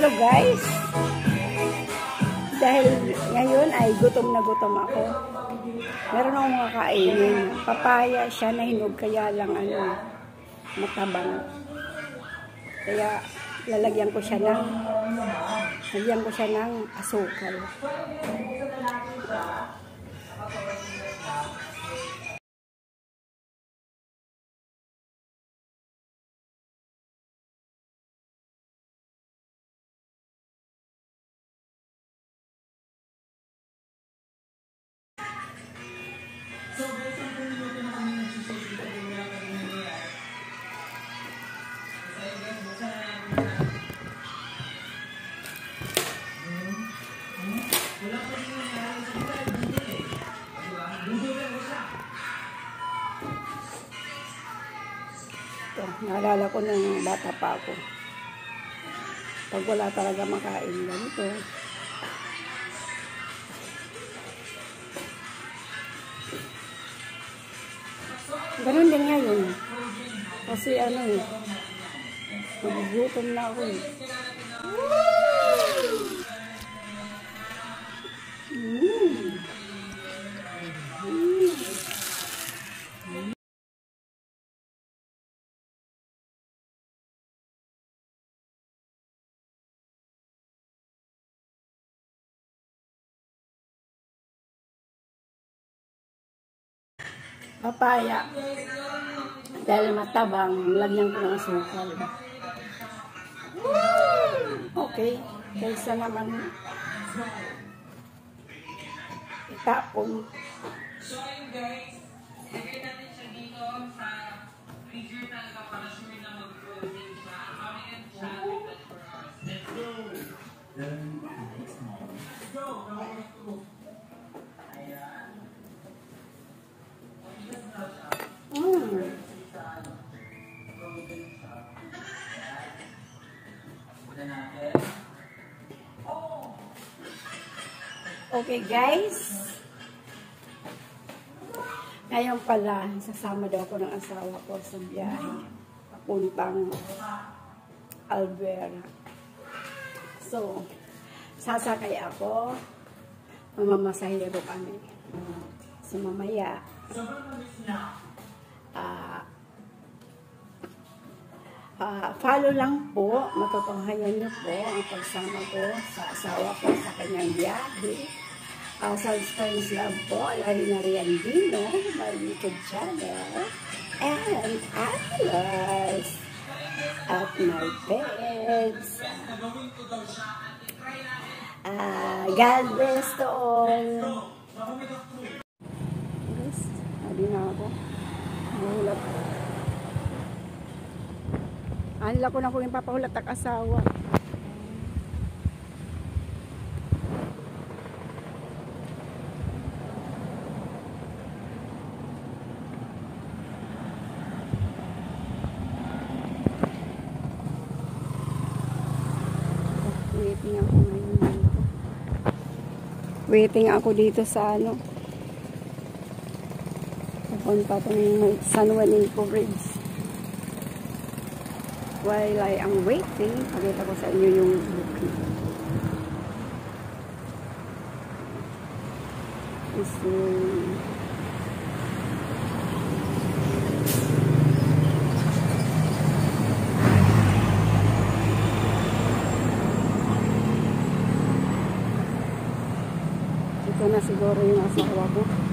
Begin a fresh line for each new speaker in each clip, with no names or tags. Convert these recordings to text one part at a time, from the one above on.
Hello guys! Dahil ngayon ay gutom na gutom ako. Meron akong mga kainin. Papaya siya na hinog kaya lang ano, matabang. Kaya lalagyan ko siya ng lalagyan ko siya ng asukal. Naalala ko nung bata pa ako. Pag wala talaga makain, ganito. Ganun din ngayon. Kasi ano eh, nagugutom na ako eh. Papaya. Dahil matabang, lagyan ko ng asukal. Okay. Kaysa naman itapon.
So ayun guys, lagay natin siya dito sa freezer talaga para na mag-frozen siya. Kami yan siya, 24 hours. Let's go!
Mm. Okay guys. Ngayon pala, sasama daw ako ng asawa ko sa biyahe. Papuntang Alvera. So, sasakay ako. Mamamasahero kami. So, mamaya, ah, ah, follow lang po, matutunghayan niyo po ang pagsama ko sa asawa ko sa kanyang biyahe. Uh, subscribe lang po, Larina Riandino, my YouTube channel, and Atlas at my pets. Ah, God bless to all. Guys, hindi na ako. Nahulat. Anila ko na kung yung papahulat ang asawa. Waiting ako ngayon. Waiting ako dito sa ano. Pupunta ko ng San Juanico Bridge. While I am waiting, pakita ko sa inyo yung booking. Is ito na siguro yung asawa ko.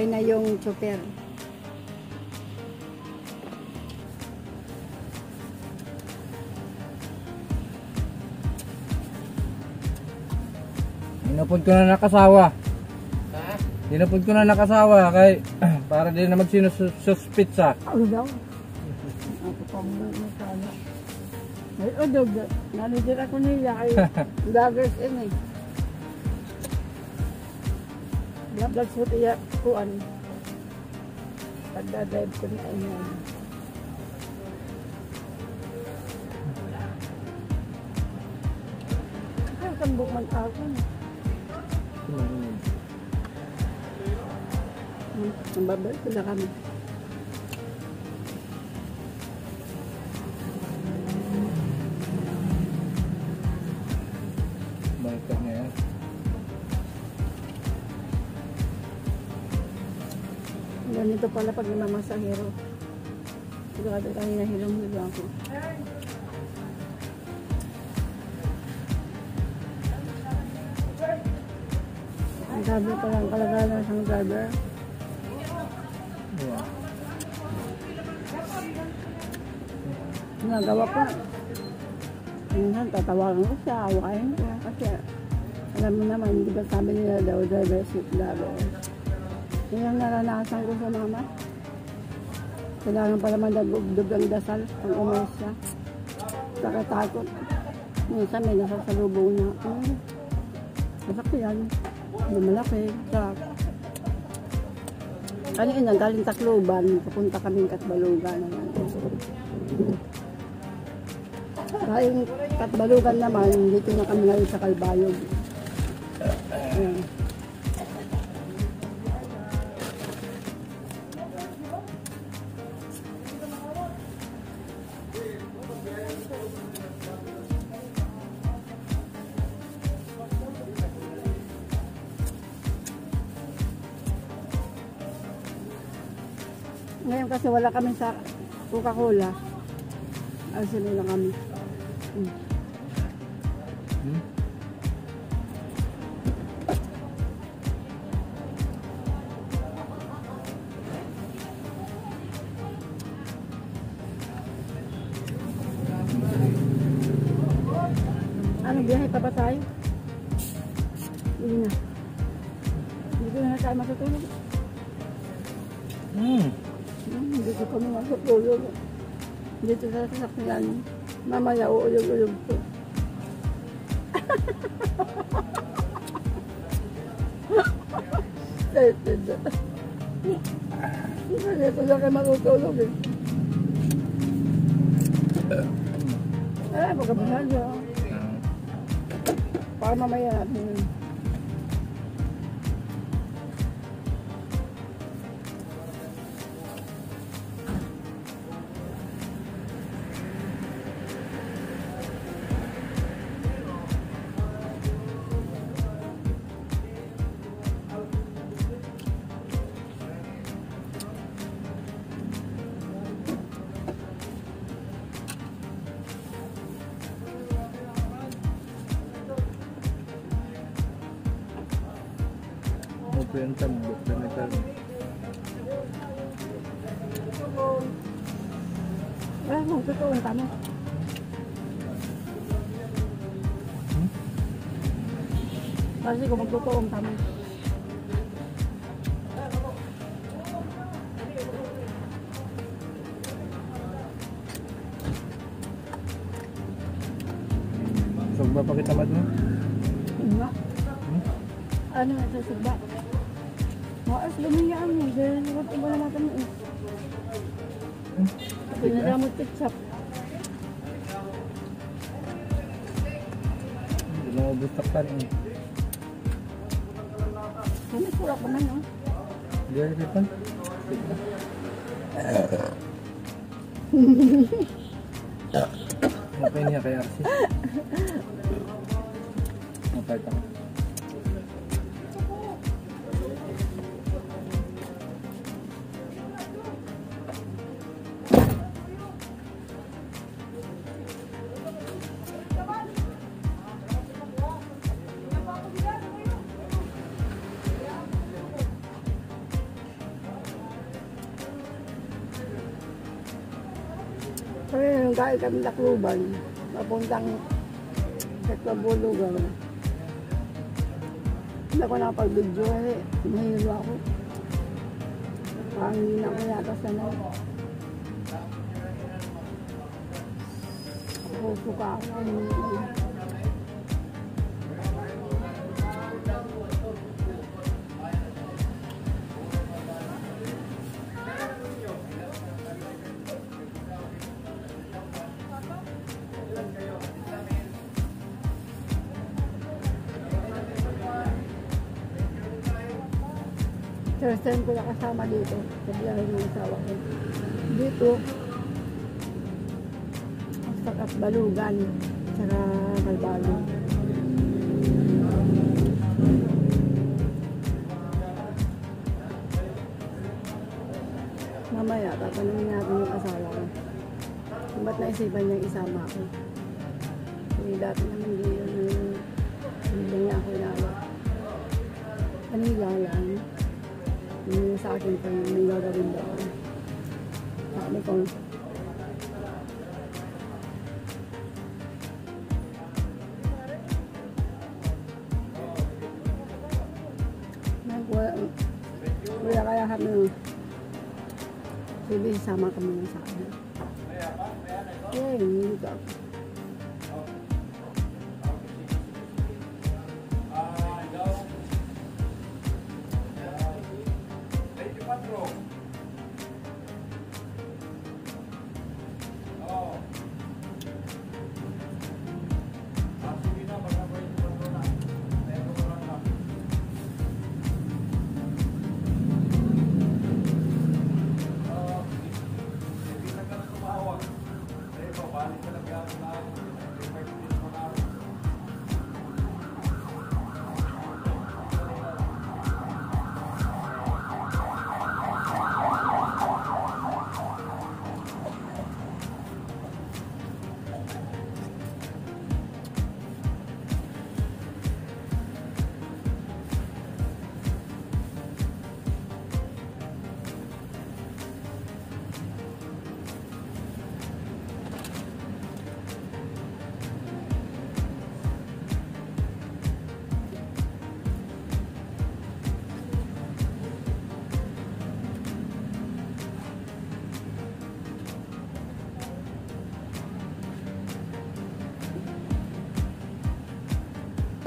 Kumakain na yung chopper.
Dinapod ko na nakasawa.
Ha?
Dinapod ko na nakasawa kay para din na magsinususpitsa.
Ano daw? Ako pa mo na sana. Ay, odog. Nalidir ako niya kay Daggers in eh. Vlog food iya kuan. Pagdadrive ko na ayun. Ay, kambok man ako. Hmm, Ang babay ko na kami. Ganito pala pag namamasahero. Sigurado kanina hilong-hilong ako. Ang driver pa lang kalagalan ng isang driver.
Yeah.
Nagawa ko. Minsan tatawagan ko siya, awain ko. Kasi alam mo naman, di ba sabi nila daw, driver seat. Yun ang naranasan ko sa mama. Kailangan pa naman nagugdog ang dasal pag umalis siya. Nakatakot. Minsan may nasasalubong na. Hmm. Masakyan. Lumalaki. Truck. Kanina, galing Tacloban. Papunta kaming Katbalugan. Kaling Katbalugan naman, dito na kami ngayon sa Kalbayog. Kasi wala kami sa Coca-Cola. Ayun lang kami. Hmm.
Hmm?
Biyahe pa ba tayo? Dito sa sasakyan. Mamaya uulog-ulog ko. Excited. Hindi ko na kayo matutulog eh. Ay, pagkabahan niyo. Para mamaya natin.
Open
Magtotoo ang tama.
So, ba pa kita mo?
Yun nga. Ano sa sigba? Maas lumiyaan mo. Dahil naman iba na natin mo eh. Pinagamot ketchup.
Hindi mo mabustak pa rin.
Ano sura pa man?
Hindi ay pipan. Napay niya kay Arsis. Napay pa.
Nagkain kami lakluban. Papuntang sa Kabulugan. Hindi ako nakapag-video eh. Nahilo ako. Na ako yata sanay. Puso ka ako. First time ko na kasama dito sa biyahe ng asawa ko. Dito, sa Kasbalugan, saka Kalbalo. Mamaya, tatanungin natin yung asawa ko. Kung ba't naisipan niyang isama ako. Kasi dati naman di yun, hindi niya ako inawak. Kanila lang. Sa akin pa may gagawin daw. Sabi ko, wala kaya kami. Sige, sama kami sa akin. Eh, hindi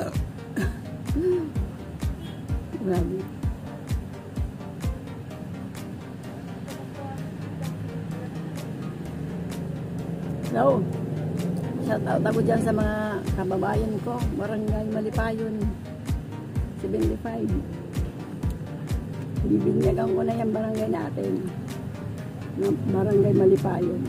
ka. Grabe. Hello. Shout out ako dyan sa mga kababayan ko. Barangay Malipayon. 75. Bibinyagan ko na yung barangay natin. ng Barangay Malipayon.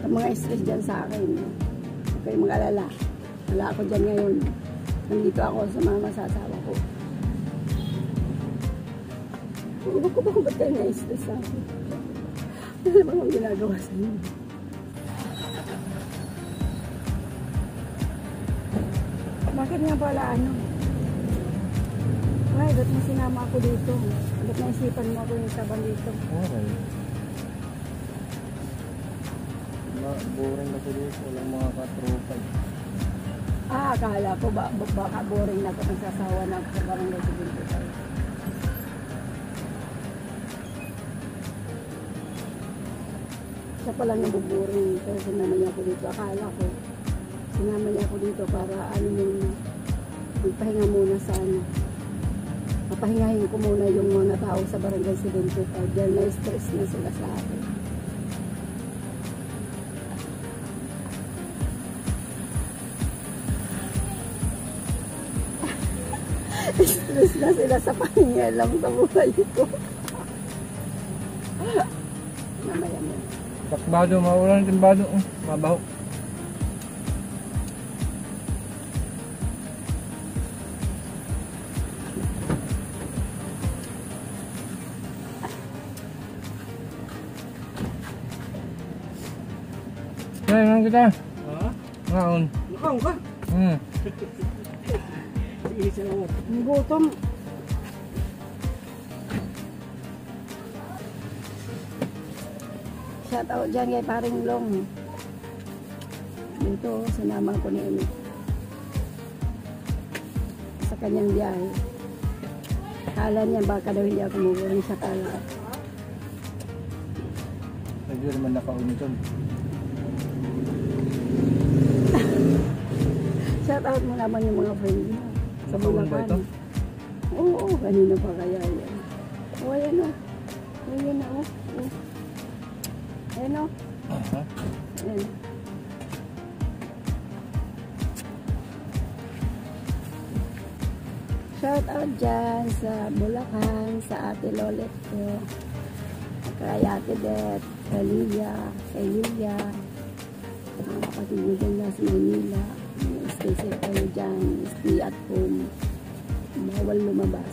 Sa mga stress dyan sa akin. Huwag kayong mag-alala. Wala ako dyan ngayon. Nandito ako sa mga masasawa ko. Ano ko ba kung ba't kayo na-stress sa akin? Ano ba akong ginagawa sa inyo? Bakit nga pala ano? Ay, ba't mo sinama ako dito? Ba't naisipan mo ako yung saban dito?
Okay. Ma- boring na ko dito. Walang mga katropa.
Ah, akala ko ba, ba- baka boring na ako nagsasawa na ako sa barangay sa dito. Siya pala nabuboring pero sinama niya ako dito. Akala ko, sinama niya ako dito para ano yung magpahinga muna sa ano. Mapahingahin ko muna yung mga tao sa barangay 75. Diyan na stress na sila sa akin. Stress na sila sa pahinga lang sa buhay ko. Mamaya mo.
Takbado, maulan timbado. Oh, mabaho. Kaya nga kita.
Ha?
Ngaon.
Nakaw ka?
Hmm.
Isa lang.
Ang gutom. Shout out dyan kay paring Long. Dito, sinama ko ni Emi. Sa kanyang biyahe. Kala niya baka daw hindi ako muli sa kala.
Hindi naman nakauni doon.
Shout out mo naman yung mga friend mo. Sa
Nakauni ba ito?
Bulacan. Oo, oo, kanina pa kaya yan. O, ayan o. Ayan na o. O. Ayan o.
Aha.
Ayan. Shout out dyan sa Bulacan, sa ate Lolet ko. Kay ate Beth, kay Lilia, kay Lilia. Mga kapatid mo dyan na sa Manila. Safe kayo dyan. Stay at home. Bawal lumabas.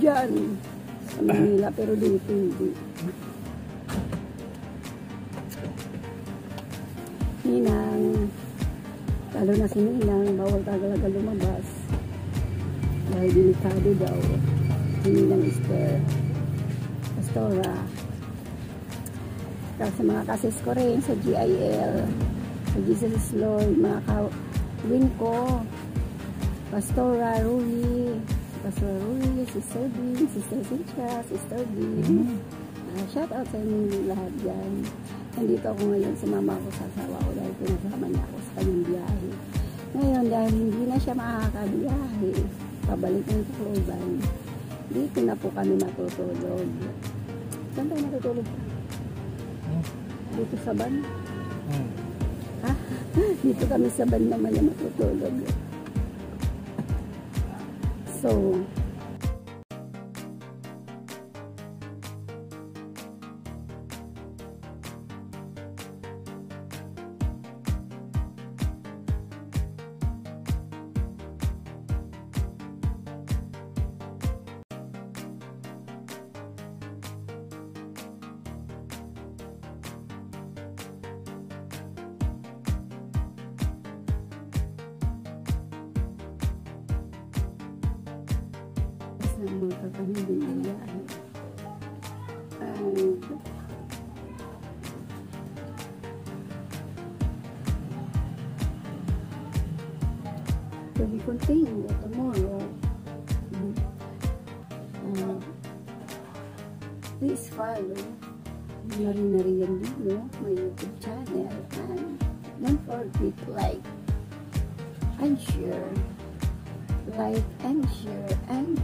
Dyan. Sa Manila, pero dito hindi. Ninang, lalo na si Ninang, bawal talaga lumabas. Dahil delikado daw. Ninang Esther, Pastora. Tapos sa mga kasis ko rin, sa GIL, Jesus is Lord, mga ka-win ko, Pastora Rui, Pastor Rui, Sister Dean, Sister Cynthia, Sister Dean. Ah, shout out sa inyo lahat dyan. Nandito ako ngayon sa mama ko sa asawa ko dahil pinasama niya ako sa kanyang biyahe. Ngayon dahil hindi na siya makakabiyahe, pabalik ng Tacloban, dito na po kami matutulog. Saan tayo matutulog?
Hmm.
Dito sa ban?
Hmm.
Dito kami sa ban naman na matutulog. So, kapamilya biyahe. And, tomorrow. Uh, please follow my YouTube channel, and don't forget to like and share, like and share, and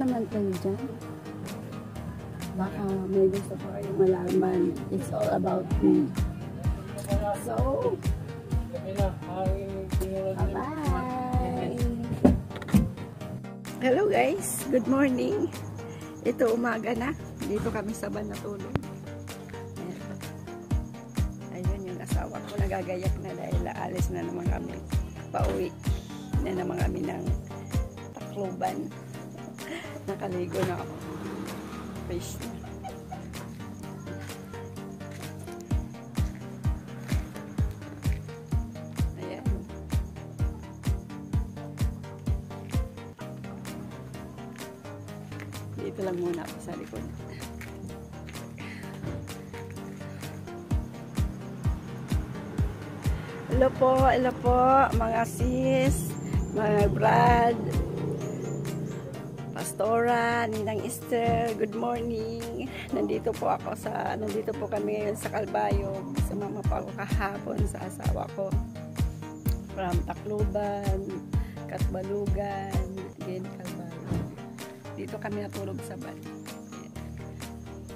naman kayo dyan. Baka may gusto ko kayong malaman. It's all about me. So, Bye-bye! Hello guys! Good morning! Ito umaga na. Dito kami sa ban natulog. Ayun yung asawa ko. Nagagayak na dahil aalis na naman kami. Pauwi na naman kami ng Tacloban. Nakaligo na ako. Face na. Ayan. Dito lang muna ako sa likod. Hello po, hello po, mga sis, mga brad, Pastora, Ninang Esther, good morning. Nandito po ako sa, nandito po kami ngayon sa Kalbayog. Sumama po ako kahapon sa asawa ko. From Tacloban, Katbalugan, again Kalbayog. Dito kami natulog sa. Ayan.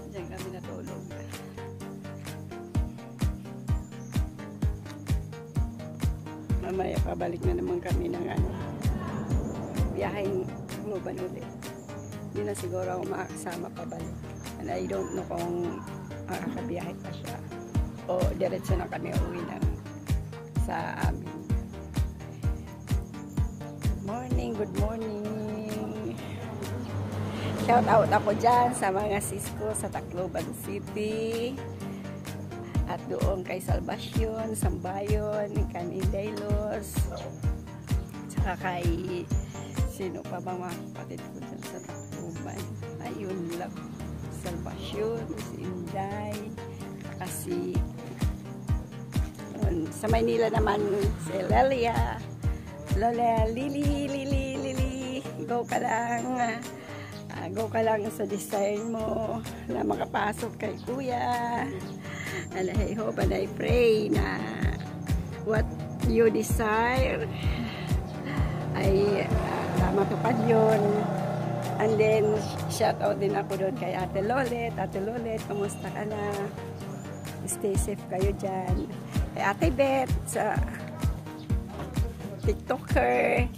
Diyan kami natulog. Mamaya pabalik na naman kami ng ano, biyaheng Globan ulit. Hindi na siguro ako makakasama pabalik. And I don't know kung makakabiyahe pa siya. O diretso na kami uwi ng sa amin. Good morning, good morning. Shout out ako dyan sa mga sis ko sa Tacloban City. At doon kay Salvacion, Sambayon, Canindailos. Tsaka kay sino pa ba mga kapatid ko Ayun lang. Salvacion, si Inday, kasi yun. sa Maynila naman si Lelia, Lola, Lili, Lili, Lili, go ka lang. Ah, go ka lang sa design mo na makapasok kay kuya. And I hope and I pray na what you desire ay uh, matupad yun. And then, shout out din ako doon kay Ate Lolet. Ate Lolet, kamusta ka na? Stay safe kayo dyan. Kay Ate Beth, sa TikToker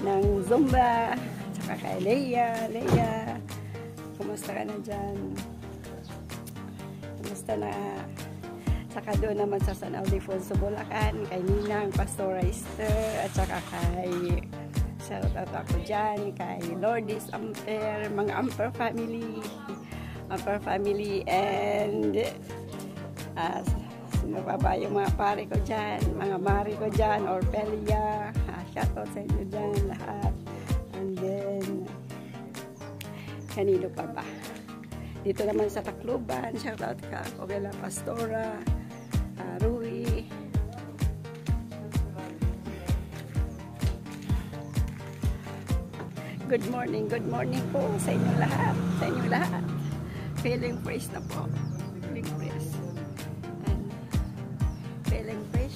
ng Zumba. Tsaka kay Leia. Leia, kumusta ka na dyan? Kumusta na? Saka doon naman sa San Ildefonso, Bulacan, kay Ninang Pastorister, at saka kay shout out ako dyan, kay Lourdes Amper, mga Amper family, Amper family, and uh, sino pa ba yung mga pare ko dyan, mga mari ko dyan, Orpelia, uh, shout out sa inyo dyan lahat. And then, kanino pa ba? Dito naman sa Tacloban, shout out ka, Ogela Pastora, uh, Good morning, good morning po sa inyo lahat, sa inyo lahat. Feeling fresh na po. Feeling fresh. And feeling fresh.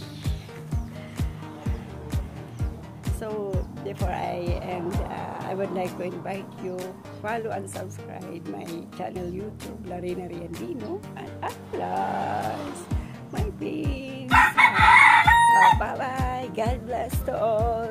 So, before I end, uh, I would like to invite you follow and subscribe my channel YouTube, Larina Riandino, and Atlas, my pins. Uh, bye-bye. God bless to all.